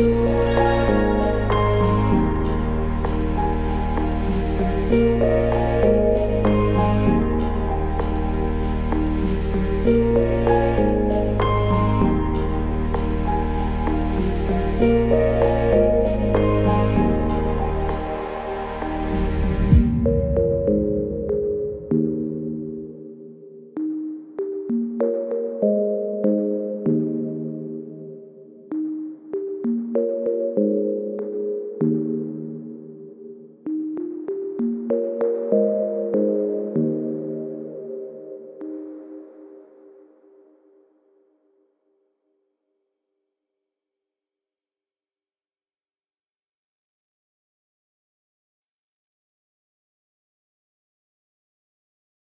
Música